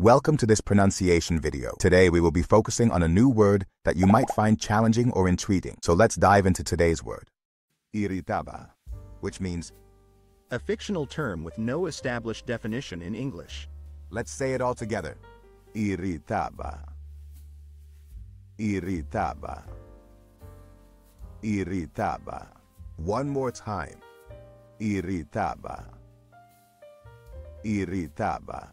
Welcome to this pronunciation video. Today we will be focusing on a new word that you might find challenging or intriguing. So let's dive into today's word. Irritaba, which means, A fictional term with no established definition in English. let's say it all together. Irritaba. Irritaba. Irritaba. One more time. Irritaba. Irritaba.